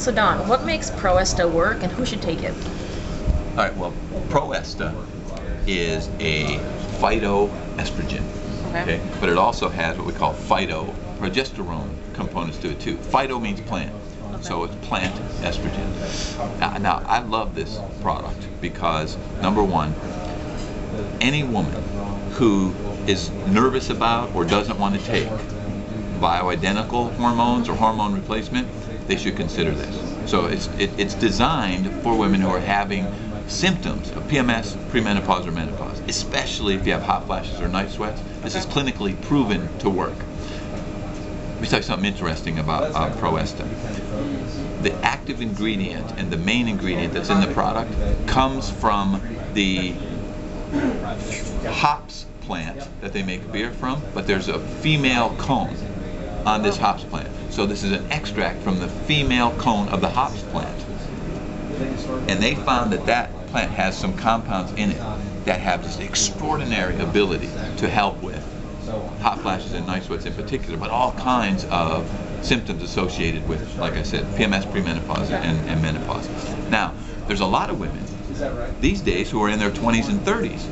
So Don, what makes Proesta work and who should take it? All right, well, Proesta is a phytoestrogen, Okay. But it also has what we call phytoprogesterone components to it too. Phyto means plant, so it's plant estrogen. Now, now, I love this product because number one, any woman who is nervous about or doesn't want to take bioidentical hormones or hormone replacement, they should consider this. So it's it, it's designed for women who are having symptoms of PMS, premenopause, or menopause, especially if you have hot flashes or night sweats. This is clinically proven to work. Let me tell you something interesting about uh, Proesta. The active ingredient and the main ingredient that's in the product comes from the hops plant that they make beer from, but there's a female cone on this hops plant. So this is an extract from the female cone of the hops plant. And they found that that plant has some compounds in it that have this extraordinary ability to help with hot flashes and night sweats in particular, but all kinds of symptoms associated with, like I said, PMS, premenopause, and, and menopause. Now, there's a lot of women these days who are in their 20s and 30s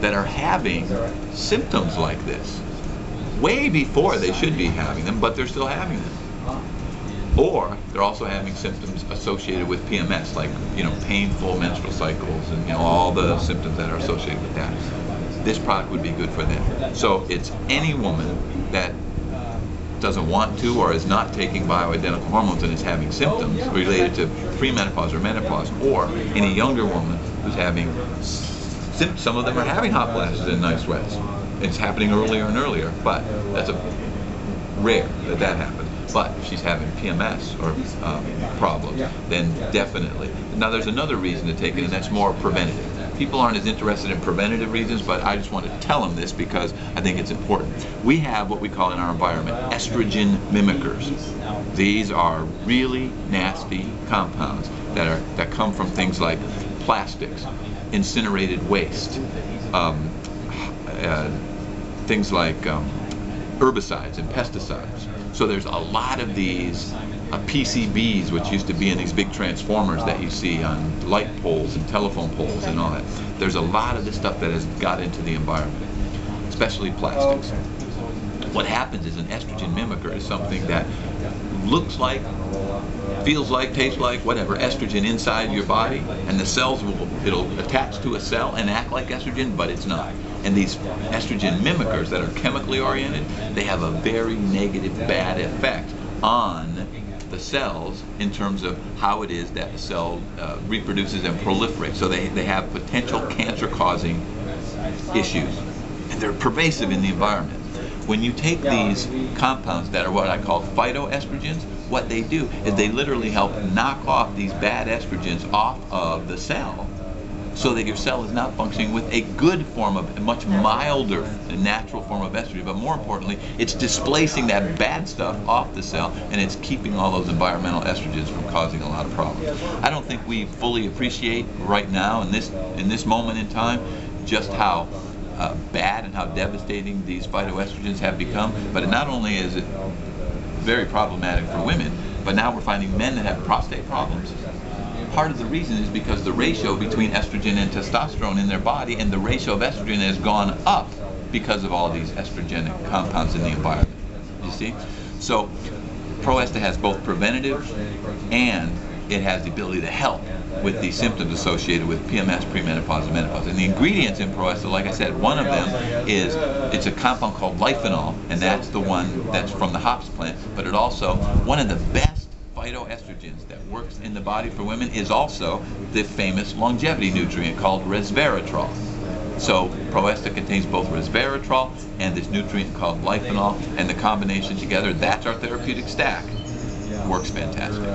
that are having symptoms like this way before they should be having them, but they're still having them. Or they're also having symptoms associated with PMS, like you know painful menstrual cycles and you know all the symptoms that are associated with that. This product would be good for them. So it's any woman that doesn't want to or is not taking bioidentical hormones and is having symptoms related to premenopause or menopause, or any younger woman who's having. Some of them are having hot flashes and night sweats. It's happening earlier and earlier, but that's a rare that that happens. But if she's having PMS or um, problems, then definitely. Now there's another reason to take it, and that's more preventative. People aren't as interested in preventative reasons, but I just want to tell them this because I think it's important. We have what we call in our environment estrogen mimickers. These are really nasty compounds that are that come from things like plastics, incinerated waste, um, uh, things like um, herbicides and pesticides. So there's a lot of these uh, PCBs, which used to be in these big transformers that you see on light poles and telephone poles and all that. There's a lot of this stuff that has got into the environment, especially plastics. What happens is an estrogen mimicker is something that looks like, feels like, tastes like, whatever, estrogen inside your body, and the cells will, it'll attach to a cell and act like estrogen, but it's not. And these estrogen mimickers that are chemically oriented, they have a very negative, bad effect on the cells in terms of how it is that the cell uh, reproduces and proliferates. So they, they have potential cancer causing issues. And they're pervasive in the environment. When you take these compounds that are what I call phytoestrogens, what they do is they literally help knock off these bad estrogens off of the cell so that your cell is not functioning with a good form of, a much milder, natural form of estrogen. But more importantly, it's displacing that bad stuff off the cell and it's keeping all those environmental estrogens from causing a lot of problems. I don't think we fully appreciate right now in this in this moment in time just how uh, bad and how devastating these phytoestrogens have become. But it not only is it very problematic for women, but now we're finding men that have prostate problems part of the reason is because the ratio between estrogen and testosterone in their body and the ratio of estrogen has gone up because of all these estrogenic compounds in the environment. You see? So Proesta has both preventative and it has the ability to help with the symptoms associated with PMS, premenopause, and menopause. And the ingredients in Proesta, like I said, one of them is it's a compound called Lifenol, and that's the one that's from the hops plant. But it also one of the best phytoestrogens that works in the body for women is also the famous longevity nutrient called resveratrol. So Proesta contains both resveratrol and this nutrient called Lifenol, and the combination together, that's our therapeutic stack. Works fantastic.